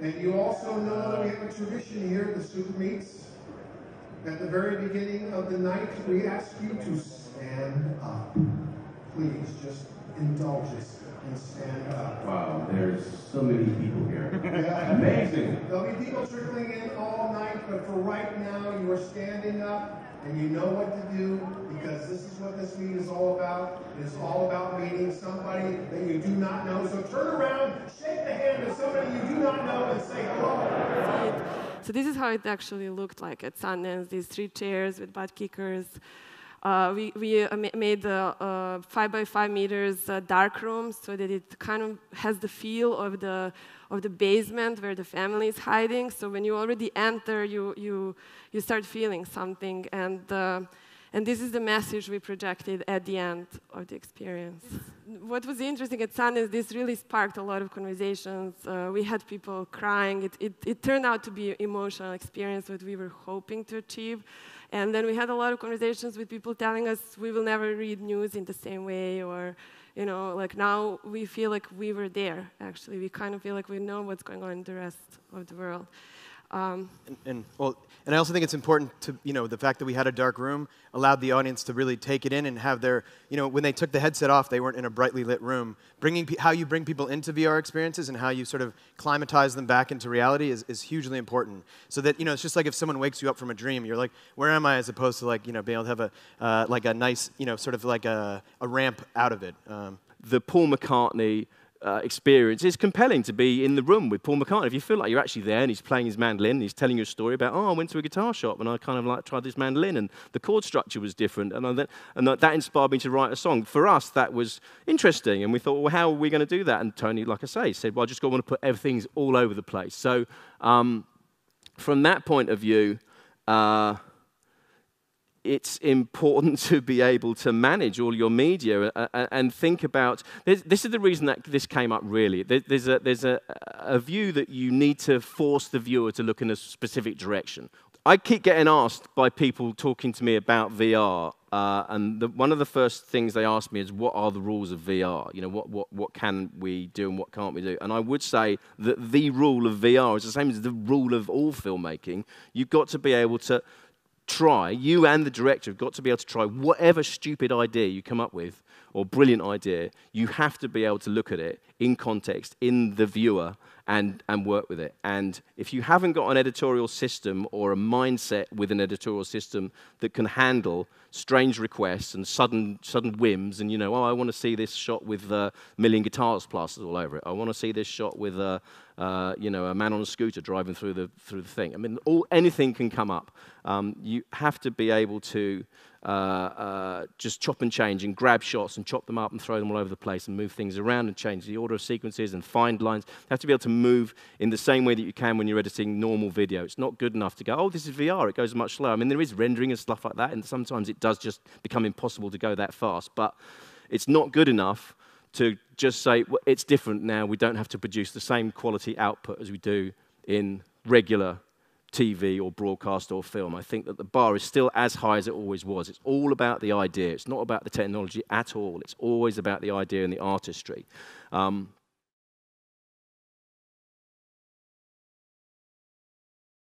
And you also know that we have a tradition here at the Super Meets. At the very beginning of the night, we ask you to stand up. Please, just indulge us and stand up. Wow, there's so many people here. Yeah. Amazing. There'll be people trickling in all night, for right now, you are standing up and you know what to do because this is what this meet is all about. It is all about meeting somebody that you do not know. So turn around, shake the hand of somebody you do not know, and say hello. So this is how it actually looked like at Sundance. These three chairs with butt kickers. Uh, we we uh, ma- made uh, five by five meters uh, dark room so that it kind of has the feel of the of the basement where the family is hiding. So when you already enter, you you you start feeling something, and uh, and this is the message we projected at the end of the experience. What was interesting at Sundance, this really sparked a lot of conversations. Uh, we had people crying. It, it, it turned out to be an emotional experience, what we were hoping to achieve. And then we had a lot of conversations with people telling us we will never read news in the same way, or, you know, like now we feel like we were there, actually. We kind of feel like we know what's going on in the rest of the world. Um, And, and well, and I also think it's important to you know the fact that we had a dark room allowed the audience to really take it in and have their you know when they took the headset off they weren't in a brightly lit room. Bringing pe- how you bring people into VR experiences and how you sort of climatize them back into reality is, is hugely important. So that you know it's just like if someone wakes you up from a dream, you're like, where am I? As opposed to like you know being able to have a uh, like a nice you know sort of like a, a ramp out of it. Um, the Paul McCartney uh, experience is compelling to be in the room with Paul McCartney. If you feel like you're actually there and he's playing his mandolin, and he's telling you a story about, oh, I went to a guitar shop and I kind of like tried this mandolin and the chord structure was different, and, and that inspired me to write a song. For us, that was interesting, and we thought, well, how are we going to do that? And Tony, like I say, said, well, I just want to put everything all over the place. So um, from that point of view. Uh, it's important to be able to manage all your media uh, uh, and think about this is the reason that this came up really. There's a, there's a, a view that you need to force the viewer to look in a specific direction. I keep getting asked by people talking to me about vr uh, and the, one of the first things they ask me is what are the rules of vr you know what, what, what can we do and what can't we do? And i would say that the rule of vr is the same as the rule of all filmmaking. You've got to be able to try, you and the director have got to be able to try whatever stupid idea you come up with or brilliant idea, you have to be able to look at it in context, in the viewer, and, and work with it. And if you haven't got an editorial system or a mindset with an editorial system that can handle strange requests and sudden, sudden whims, and you know, oh, I want to see this shot with a uh, million guitars plastered all over it. I want to see this shot with a, uh, you know, a man on a scooter driving through the, through the thing. I mean, all, anything can come up. Um, you have to be able to uh, uh, just chop and change and grab shots and chop them up and throw them all over the place and move things around and change the order of sequences and find lines. You have to be able to move in the same way that you can when you're editing normal video. It's not good enough to go, oh, this is VR, it goes much slower. I mean, there is rendering and stuff like that, and sometimes it does just become impossible to go that fast. But it's not good enough to just say, well, it's different now. We don't have to produce the same quality output as we do in regular TV or broadcast or film. I think that the bar is still as high as it always was. It's all about the idea. It's not about the technology at all. It's always about the idea and the artistry. Um,